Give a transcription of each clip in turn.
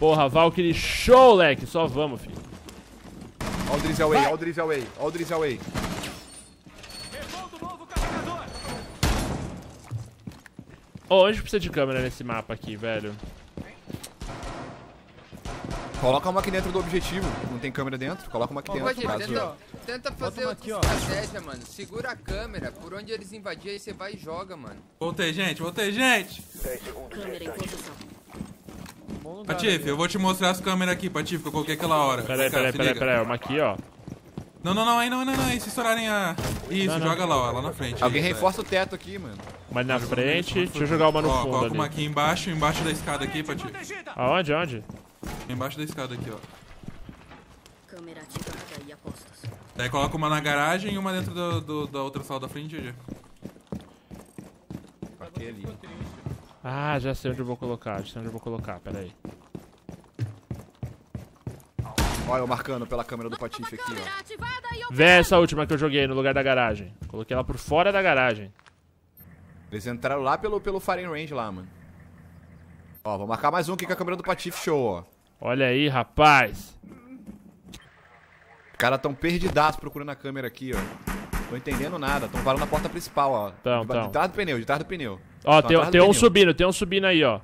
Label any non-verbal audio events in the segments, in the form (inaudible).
Porra, Valkyrie, show, leque. Só vamos, filho. Ó o Drizzle Away, ó o Drizzle Away, ó o Drizzle Away. Ô, onde precisa de câmera nesse mapa aqui, velho? Coloca uma aqui dentro do objetivo. Não tem câmera dentro? Coloca uma aqui dentro. Pode, caso- tenta, tenta fazer uma outra aqui, ó. estratégia, mano. Segura a câmera, por onde eles invadirem, aí você vai e joga, mano. Voltei, gente, voltei, gente. Câmera em posição. Bom lugar. Patife, ali. eu vou te mostrar as câmeras aqui, Patife, que eu coloquei aquela hora. Pera aí, Cara, pera aí, se pera aí, liga. pera aí. Uma aqui, ó. Não, não, não, aí não, não, não, aí se estourarem a... Isso, Não, não. joga lá, ó, lá na frente. Alguém Isso, é. reforça o teto aqui, mano. Uma ali na frente. Deixa eu jogar uma no Ó, fundo coloca uma ali. aqui embaixo, embaixo da escada aqui, Patife. Aonde, aonde? Embaixo da escada aqui, ó. Câmera ativada e apostos. Daí coloca uma na garagem e uma dentro do, do- da outra sala da frente, GG. Aqui ali. Ah, já sei onde eu vou colocar. Já sei onde eu vou colocar, pera aí. Olha eu marcando pela câmera do Patife aqui, ó. Vê essa última que eu joguei no lugar da garagem. Coloquei ela por fora da garagem. Eles entraram lá pelo, pelo firing range lá, mano. Ó, vou marcar mais um aqui com a câmera do Patife show, ó. Olha aí, rapaz. Os caras tão perdidaços procurando a câmera aqui, ó. Tô entendendo nada. Tão parando na porta principal, ó. Tão, de, tão. de trás do pneu, de trás do pneu. Ó, Tão tem, tem um pneu. subindo, tem um subindo aí, ó.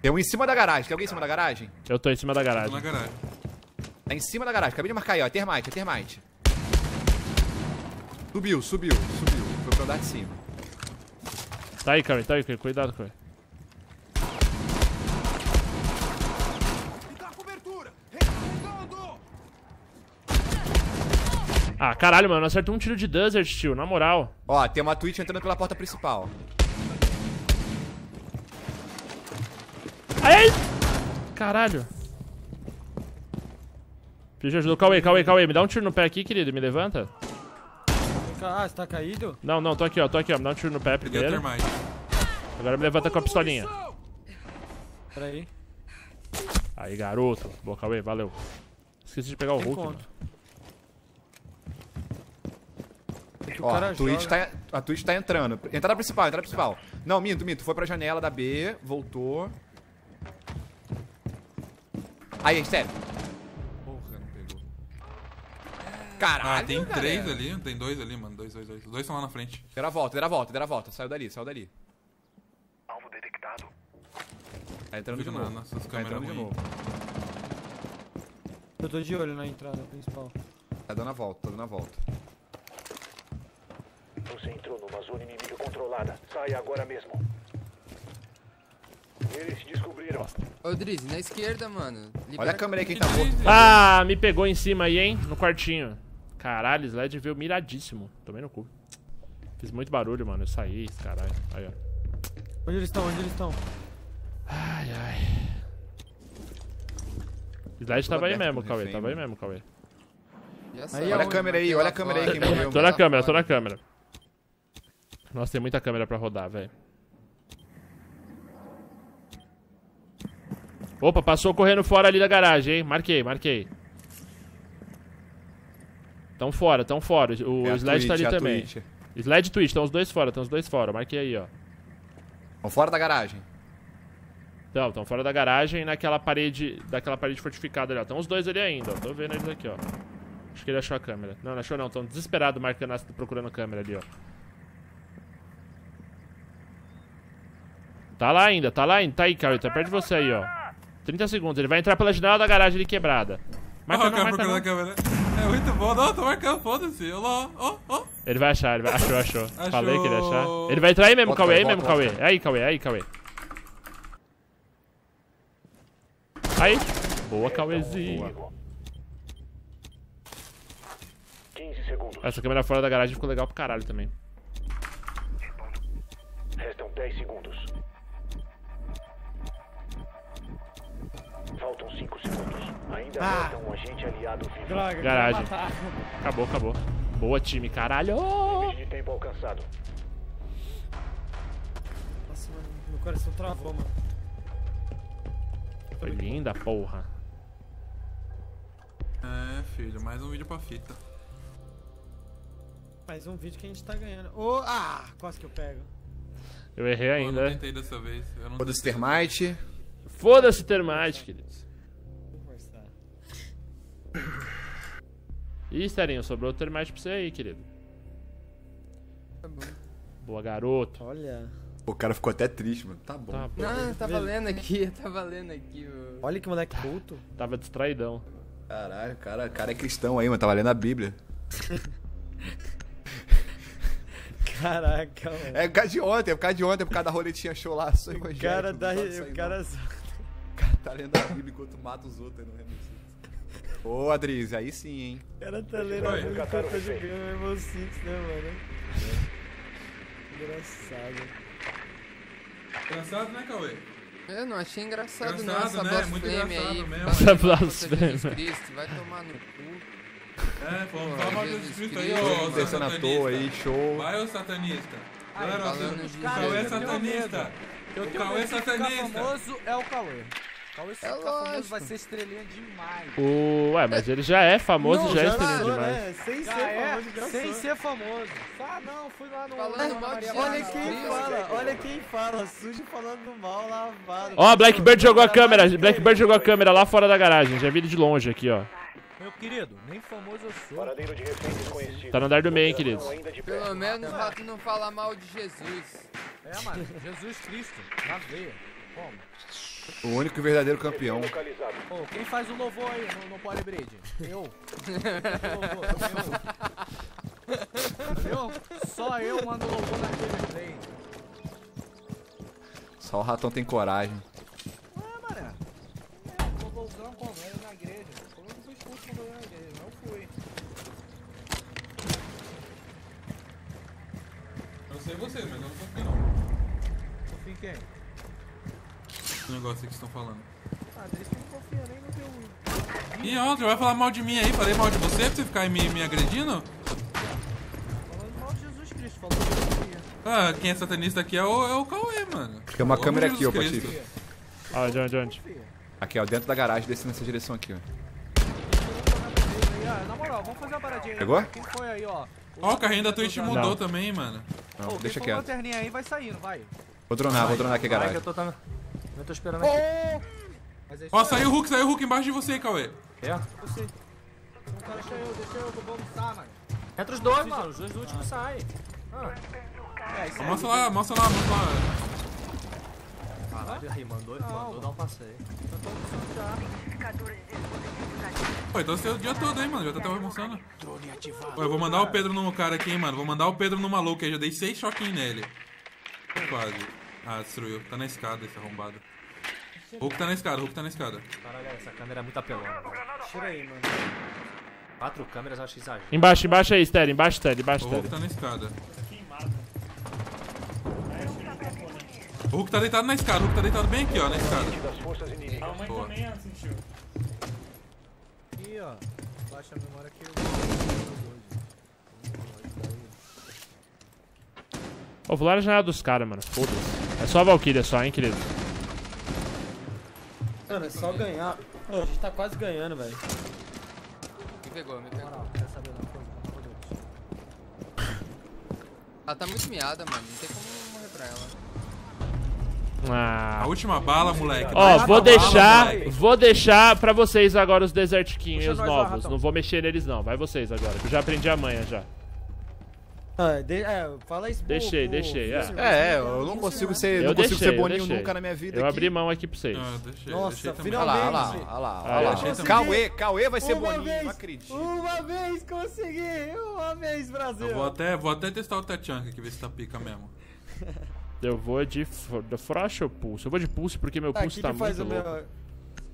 Tem um em cima da garagem. Tem alguém em cima da garagem? Eu tô em cima da Tô garagem. na garagem. Tá em cima da garagem. Acabei de marcar aí, ó. É termite, é termite. Subiu, subiu, subiu. Foi pro andar de cima. Tá aí, Cauê, tá aí, Cauê. Cuidado, Cauê. Ah, caralho, mano. Acertou um tiro de Desert, tio. Na moral. Ó, tem uma Twitch entrando pela porta principal. Ai! Caralho. Fiz ajuda. Cauê, Cauê, Cauê. Me dá um tiro no pé aqui, querido. Me levanta. Ah, você tá caído? Não, não. Tô aqui, ó. Tô aqui, ó. Me dá um tiro no pé Peguei primeiro. Agora me levanta com a pistolinha. Pera aí. Aí, garoto. Boa, Cauê. Valeu. Esqueci de pegar o Hulk, conto. mano. É que o Ó, cara a Twitch, tá, a Twitch tá entrando. Entrada principal, entrada principal. Não, minto, minto. Foi pra janela da B, voltou. Aí, sério. Porra, não pegou. Caralho, Ah, tem galera. três ali, tem dois ali, mano. Dois, dois, dois. Os dois estão lá na frente. Deu a volta, deu a volta, deu a volta. Saiu dali, saiu dali. Tá entrando de novo. nessas Tá câmeras entrando de novo. Eu tô de olho na entrada principal. Tá dando a volta, tá dando a volta. Você entrou numa zona inimiga controlada. Saia agora mesmo. Eles descobriram. Ô, Drizzy, na esquerda, mano. Libera Olha a câmera aí, quem tá Que morto. Ah, me pegou em cima aí, hein? No quartinho. Caralho, Sled veio miradíssimo. Tomei no cu. Fiz muito barulho, mano. Eu saí, caralho. Aí, ó. Onde eles estão? Onde eles estão? Ai, ai. Sled tava aí mesmo, Cauê. refém, Tava aí mesmo, Cauê. Aí, Olha a câmera aí, olha a câmera aí, fora. quem morreu. Tô na câmera, tô na câmera. Nossa, tem muita câmera pra rodar, velho. Opa, passou correndo fora ali da garagem, hein? Marquei, marquei. Tão fora, tão fora. O É Sled tá ali é também. Twitch. Sled e Twitch, estão os dois fora, estão os dois fora. Marquei aí, ó. Vão fora da garagem. Então, estão fora da garagem naquela parede, daquela parede fortificada ali, ó. Estão os dois ali ainda, ó. Tô vendo eles aqui, ó. Acho que ele achou a câmera. Não, não achou não. Estão desesperados marcando, procurando a câmera ali, ó. Tá lá ainda, tá lá ainda. Tá aí, Caio. Tá perto de você aí, ó. 30 segundos. Ele vai entrar pela janela da garagem ali quebrada. Marca Ó, o não, marca procurando não. câmera. É muito bom. Não, tô marcando, foda-se. Olha lá, ó, ó. Ele vai achar, ele vai... Achou, achou, Achou. Falei que ele ia achar. Ele vai entrar aí mesmo, Cauê, aí mesmo. Cauê. Aí, Cauê, aí, Cauê. Aí. Boa, Cauêzinho. 15 segundos. Essa câmera fora da garagem ficou legal pro caralho também. Restam 10 segundos. Faltam 5 segundos. Ainda Ah. um agente aliado vivo. Droga, Garagem. Acabou, acabou. Boa, time, caralho. Limite de tempo alcançado. Nossa, mano, meu coração travou, mano. Foi linda, porra. É, filho, mais um vídeo pra fita. Mais um vídeo que a gente tá ganhando. Ô, ah, quase que eu pego. Eu errei Pô, eu não ainda. tentei dessa vez. Eu não Foda-se tentei. termite. Foda-se termite, queridos. Ih, Sterinho, sobrou termite pra você aí, querido. Tá bom. Boa, garoto. Olha. O cara ficou até triste, mano. Tá bom. Tá bom. Não, tá valendo aqui, tá valendo aqui. ô. Olha que moleque culto. Tava distraidão. Caralho, o cara, o cara é cristão aí, mano. Tava lendo a Bíblia. (laughs) Caraca, mano. É por causa de ontem, é por causa de ontem, é por causa da roletinha show lá, sou O evangélico. cara não da. sair, O cara. não. O cara tá lendo a Bíblia enquanto mata os outros aí no Rainbow Six. Ô, Adriz, aí sim, hein. O cara tá lendo a. Bíblia enquanto tá jogando Rainbow Six, né, mano? Engraçado. Engraçado, né, Cauê? Eu não achei engraçado, não, Engraçado, essa né? Muito blasfêmia engraçado aí. mesmo. Essa blasfêmia. Jesus Cristo, vai tomar no cu. É, Pô, Jesus Jesus Cristo aí, ô, Descendo à satanista. toa aí, show. Vai, ô satanista. Galera, o de Cauê é satanista. Eu O tenho Cauê é satanista. famoso é o Cauê. Cauê se É ficar famoso vai ser estrelinha demais. O... Ué, mas ele já é famoso, Não, já é já estrelinha sou, demais. né? Sem Já ser é, famoso, já sem ser famoso. Ah, não, fui lá no... Falando mal de Olha quem fala, olha quem fala, sujo falando mal, lavado. Ó, Blackbird jogou a câmera, Blackbird jogou a câmera lá fora da garagem. Já vi ele de longe aqui, ó. Meu querido, nem famoso eu sou. Paradeiro de refém desconhecido. Tá no andar do meio, hein, queridos. Pelo menos lá tu não fala mal de Jesus. É, mano, Jesus Cristo, na veia. Como? O único e verdadeiro campeão. Pô, quem faz o louvor aí no, no Polybridge? Eu. eu. eu. Só eu mando louvor naquele trem. Só o ratão tem coragem. Negócio aí que estão falando. Ah, deles que não confia nem no teu... E outra, vai falar mal de mim aí? Falei mal de você pra você ficar me, me agredindo? Falando mal de Jesus Cristo, falou confia. Ah, quem é satanista aqui é o, é o Cauê, mano. Tem uma Eu amo câmera aqui, ô. Patife. Onde, onde, onde? Confia. Aqui, ó, dentro da garagem, descendo nessa direção aqui, ó. Aí, ah, na moral, vamos fazer uma paradinha aí. Pegou? Quem foi aí, ó? Ó, o carrinho da Twitch mudou Não. também, mano. Não, Ô, deixa quem for quieto. lanterninha aí vai saindo, vai. Vou dronar, vou dronar aqui a Vai que garagem. Eu tô, esperando aqui. É isso Ó, saiu o Hulk, saiu o Hulk embaixo de você, Cauê. É? Eu sei. Então deixa eu, deixa eu, vou almoçar, mano. Entra os dois, mano. Os dois últimos saem. Ah. É. Mostra lá, mostra lá, mostra lá. Caralho, aí, mandou, mandou dar um passeio. Eu tô almoçando já. Pô, então você é o dia todo aí, mano. Já tá até almoçando. Pô, eu vou mandar o Pedro no cara aqui, hein, mano. Vou mandar o Pedro no maluco aí. Já dei seis choquinhos nele. Quase. Ah, destruiu. Tá na escada esse arrombado. Hulk tá na escada, Hulk tá na escada. Caralho, essa câmera é muito apelona. Tira aí, mano. Quatro câmeras eu acho exagero. Embaixo, embaixo aí, Stereo. Embaixo, Stereo. Embaixo, O Hulk tá na escada. O Hulk tá deitado na escada, o Hulk tá deitado bem aqui, ó, na escada. Forças inimigas. Boa. Aqui, ó. Baixa a memória que eu... Ô, vou lá na janela dos caras, mano. Foda-se. É só a Valkyria só, hein, querido. Mano, é só ganhar. Ô, a gente tá quase ganhando, velho. Me pegou, me pegou. Não, quer saber não, coisa, não, coisa. Ela tá muito miada, mano. Não tem como morrer pra ela. Ah. A última bala, moleque. Ó, Vai vou bala, deixar, moleque. vou deixar pra vocês agora os Desert King e os lá, novos. ratão. Não vou mexer neles não, vai vocês agora, que eu já aprendi a manha já. Ah, de- é, fala isso pro- Deixei, pro- deixei, é. pro- É, é, eu não consigo ser, Eu não consigo deixei, ser eu boninho deixei. nunca na minha vida Eu aqui. abri mão aqui pra vocês. Ah, deixei, Nossa, deixei também. Olha lá, olha lá, Finalmente. olha lá, Ah. Cauê, Cauê vai ser Uma boninho, vez. não acredito. Uma vez consegui! Uma vez, Brasil! Eu vou até, vou até testar o Tachanka aqui, ver se tá pica mesmo. Eu vou de, de Frost ou Pulse? Eu vou de Pulse porque meu Ah, Pulse que tá muito o meu- louco.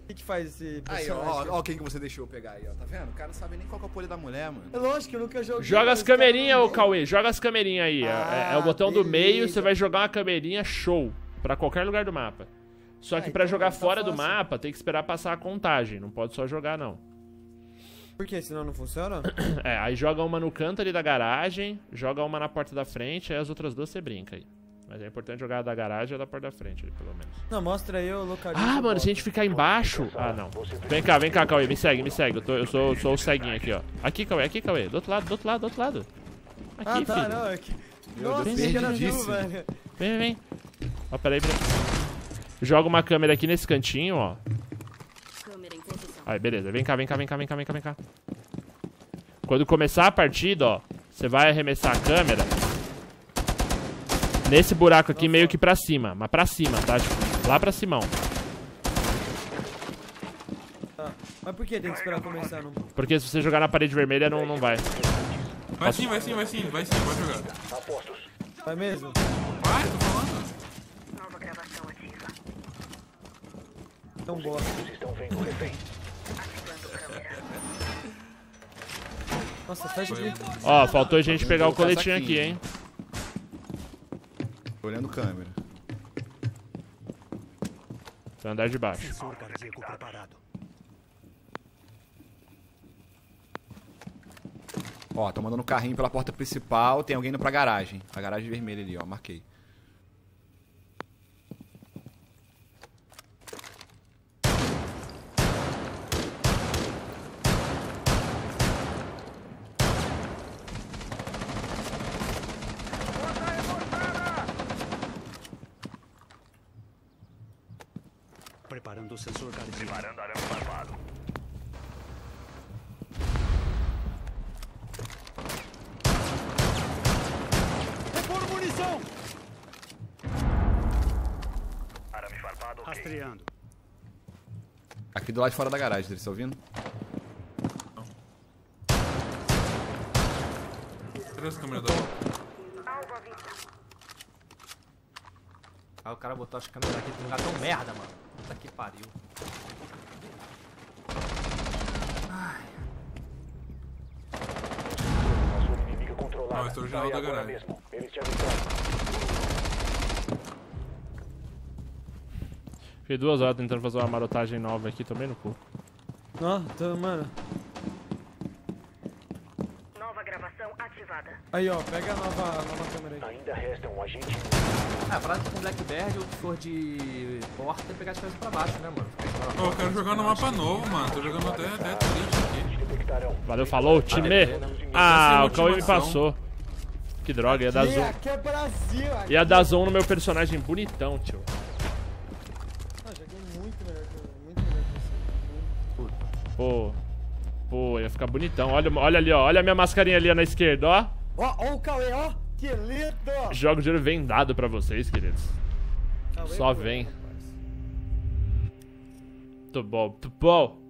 O que que faz esse Aí, ó, ó, ó quem que você deixou pegar aí, ó. Tá vendo? O cara não sabe nem qual que é o poder da mulher, mano. É lógico, eu nunca joguei. Joga as camerinhas, não ô Cauê, joga as camerinhas aí. É- é, é o Ah, botão do meio, beleza. você vai jogar uma camerinha show pra qualquer lugar do mapa. Só que Ah, pra então jogar tá fora do mapa, tem que esperar passar a contagem, não pode só jogar não. Por quê? Senão não funciona? (coughs) É, aí joga uma no canto ali da garagem, joga uma na porta da frente, aí as outras duas você brinca aí. Mas é importante jogar da garagem a da porta da frente ali, pelo menos. Não, mostra aí o localismo. Ah, mano, se a gente ficar embaixo... Ah, não. Vem cá, vem cá, Cauê, me segue, me segue. Eu, tô, eu sou, sou o ceguinho aqui, ó. Aqui, Cauê, aqui, Cauê. Do outro lado, do outro lado, do outro lado. Aqui, Ah, tá, filho. não, é que... Nossa, velho. Vem, vem, vem. Ó, peraí, peraí. Joga uma câmera aqui nesse cantinho, ó. Câmera em posição. Aí, beleza. Vem cá, vem cá, vem cá, vem cá, vem cá, vem cá. Quando começar a partida, ó, você vai arremessar a câmera nesse buraco aqui meio que pra cima. Mas pra cima, tá? Tipo, lá pra cima. Tá. Mas por que tem que esperar começar? Não... Porque se você jogar na parede vermelha, não, não vai. Vai sim, vai sim, vai sim, vai sim, pode jogar. Vai mesmo? Vai, tô falando. Nova gravação ativa. Então estão vendo o refém. Nossa, aqui. Ó, faltou a gente pegar o coletinho aqui, hein? Tô olhando câmera. Vai andar de baixo. Sensor cardíaco preparado. Ó, tô mandando um carrinho pela porta principal, tem alguém indo pra garagem. A garagem vermelha ali, ó, marquei. Preparando o sensor cardíaco. Preparando arame farpado. Repor munição! Arame farpado, ok. Rastreando. Aqui do lado de fora da garagem, eles estão ouvindo? Tira essa câmera da Ah, o cara botou as câmeras aqui num lugar tão merda, mano. Puta que pariu. Zona inimiga controlada. Não, esse é o original Sai da garagem. Fiquei duas horas tentando fazer uma marotagem nova aqui, tomei no cu. Ó, tô, mano. Nova gravação ativada. Aí, ó, pega a nova, a nova câmera aí. Ainda resta um agente. Ah, pra com Blackberry ou que for de porta e pegar as coisas pra baixo, né, mano? Ficar esperando a Ô, eu quero jogar no mapa novo, mano. Tô jogando até, até triste aqui. Valeu, falou, time! Ah, o Cauê me passou. Que droga, ia dar E zoom. aqui é Brasil. Aqui... Ia dar zoom no meu personagem bonitão, tio. Ah, joguei muito melhor que eu. Muito melhor que você. Pô. Ia ficar bonitão. Olha, olha ali, ó. Olha a minha mascarinha ali ó, na esquerda, ó. Ó, ó o Cauê, ó. Que lindo. Jogo de vendado pra vocês, queridos. Cauê Só vem. Muito bom, muito bom.